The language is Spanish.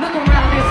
Look around this